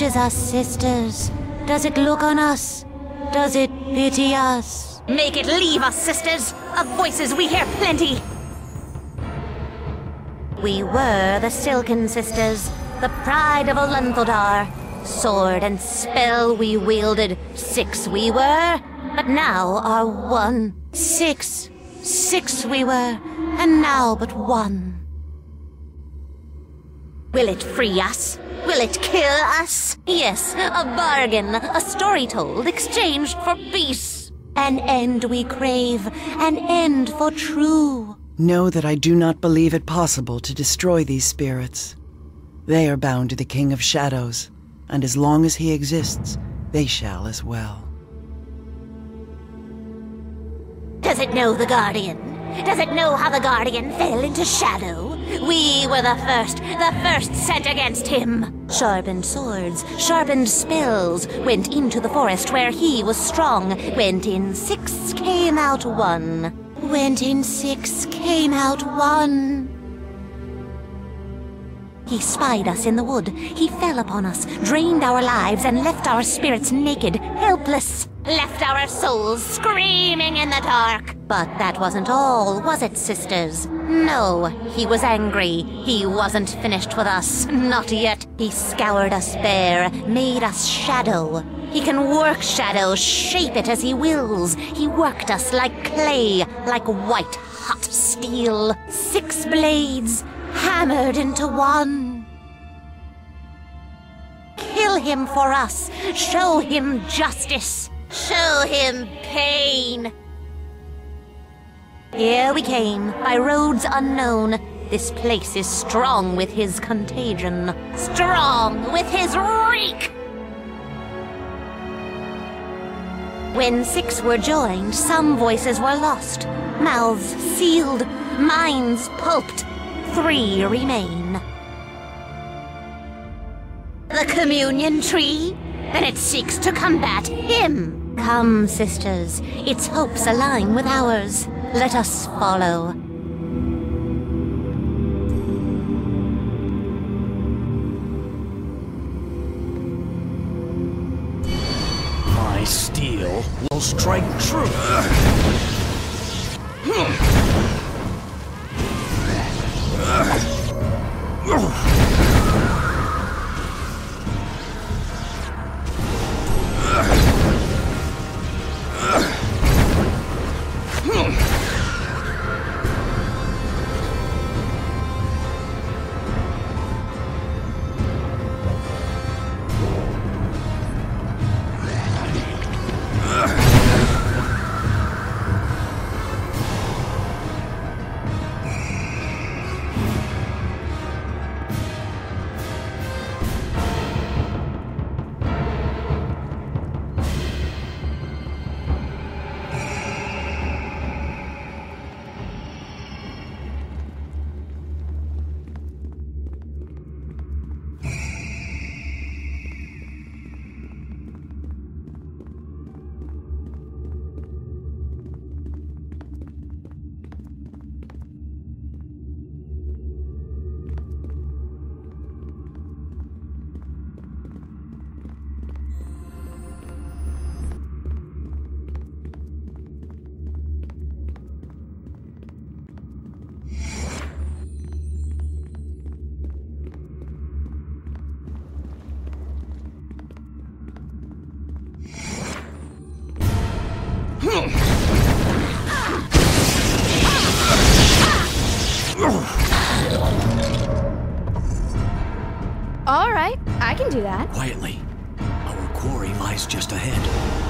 us, sisters? Does it look on us? Does it pity us? Make it leave us, sisters! Of voices we hear plenty! We were the Silken Sisters, the pride of Olenthodar. Sword and spell we wielded, six we were, but now are one. Six, six we were, and now but one. Will it free us? Will it kill us? Yes, a bargain, a story told, exchanged for peace. An end we crave, an end for true. Know that I do not believe it possible to destroy these spirits. They are bound to the King of Shadows, and as long as he exists, they shall as well. Does it know the Guardian? Does it know how the Guardian fell into shadow? We were the first, the first sent against him. Sharpened swords, sharpened spells, went into the forest where he was strong. Went in six, came out one. Went in six, came out one. He spied us in the wood. He fell upon us, drained our lives, and left our spirits naked, helpless. Left our souls screaming in the dark. But that wasn't all, was it, sisters? No, he was angry. He wasn't finished with us. Not yet. He scoured us bare, made us shadow. He can work shadow, shape it as he wills. He worked us like clay, like white hot steel. Six blades, hammered into one. Kill him for us. Show him justice. Show him pain. Here we came, by roads unknown. This place is strong with his contagion. Strong with his reek. When six were joined, some voices were lost, mouths sealed, minds pulped. Three remain. The communion tree? Then it seeks to combat him. Come, sisters, its hopes align with ours. Let us follow. My steel will strike true. All do that. Quietly. Our quarry lies just ahead.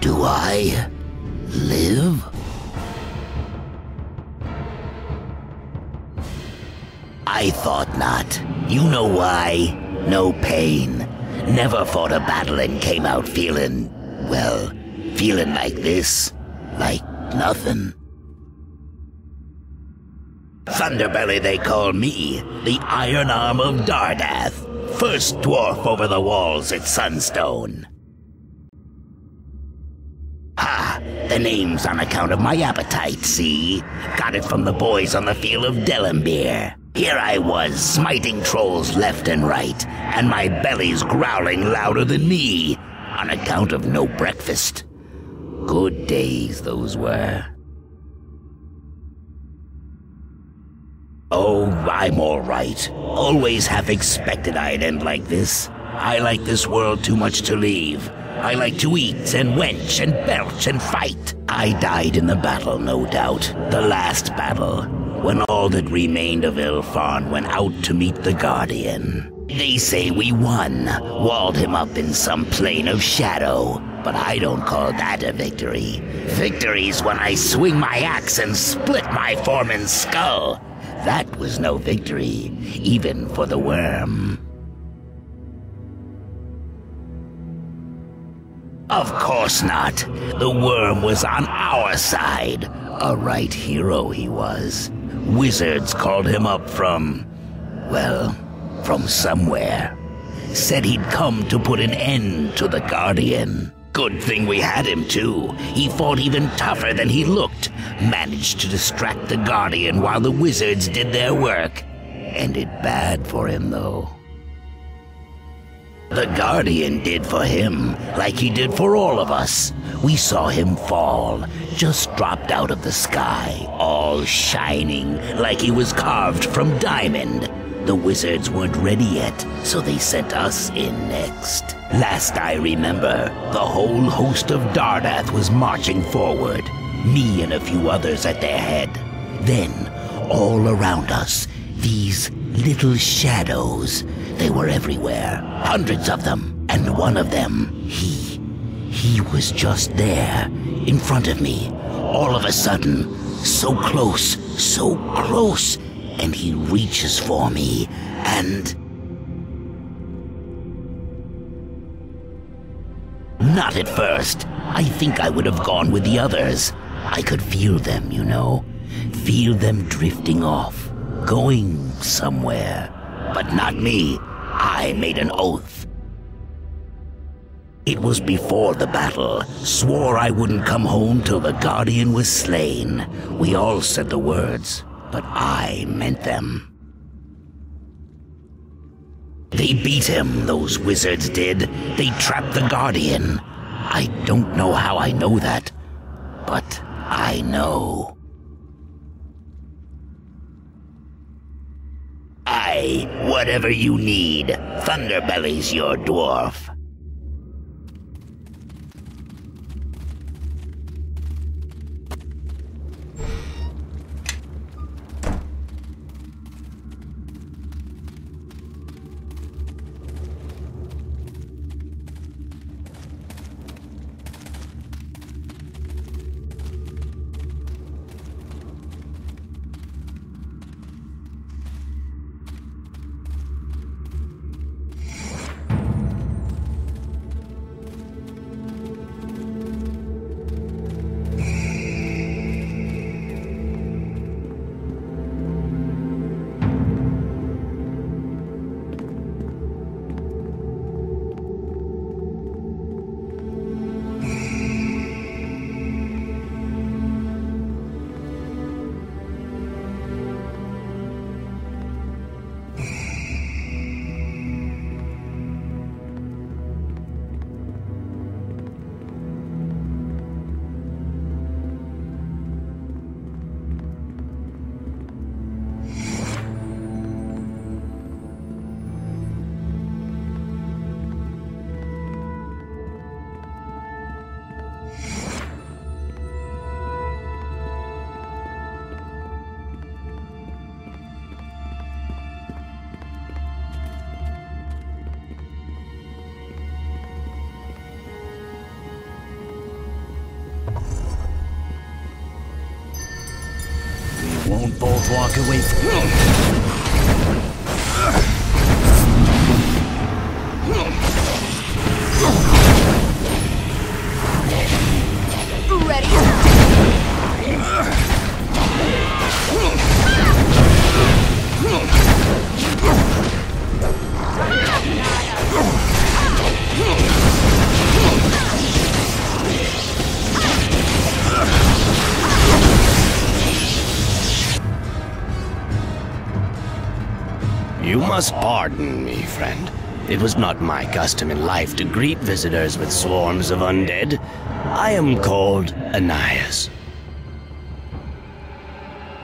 Do I live? I thought not. You know why? No pain. Never fought a battle and came out feeling, well, feeling like this. Like nothing. Thunderbelly they call me, the Iron Arm of Dardath, first dwarf over the walls at Sunstone. Ha! The name's on account of my appetite, see? Got it from the boys on the field of Delambir. Here I was, smiting trolls left and right, and my belly's growling louder than me, on account of no breakfast. Good days those were. Oh, I'm all right. Always half expected I'd end like this. I like this world too much to leave. I like to eat and wench and belch and fight. I died in the battle, no doubt. The last battle, when all that remained of Illefarn went out to meet the Guardian. They say we won, walled him up in some plane of shadow, but I don't call that a victory. Victory's when I swing my axe and split my foreman's skull. That was no victory, even for the worm. Of course not. The worm was on our side. A right hero he was. Wizards called him up from, well, from somewhere. Said he'd come to put an end to the Guardian. Good thing we had him, too. He fought even tougher than he looked. Managed to distract the Guardian while the wizards did their work. Ended bad for him, though. The Guardian did for him, like he did for all of us. We saw him fall, just dropped out of the sky, all shining, like he was carved from diamond. The wizards weren't ready yet, so they sent us in next. Last I remember, the whole host of Dardath was marching forward, me and a few others at their head. Then, all around us, these little shadows. They were everywhere, hundreds of them, and one of them, he, he was just there, in front of me, all of a sudden, so close, so close, and he reaches for me, and... Not at first. I think I would have gone with the others. I could feel them, you know. Feel them drifting off, going somewhere. But not me. I made an oath. It was before the battle. Swore I wouldn't come home till the Guardian was slain. We all said the words, but I meant them. They beat him, those wizards did. They trapped the Guardian. I don't know how I know that, but I know. Aye, whatever you need. Thunderbelly's your dwarf. Both walk away from must pardon me, friend. It was not my custom in life to greet visitors with swarms of undead. I am called Ananias.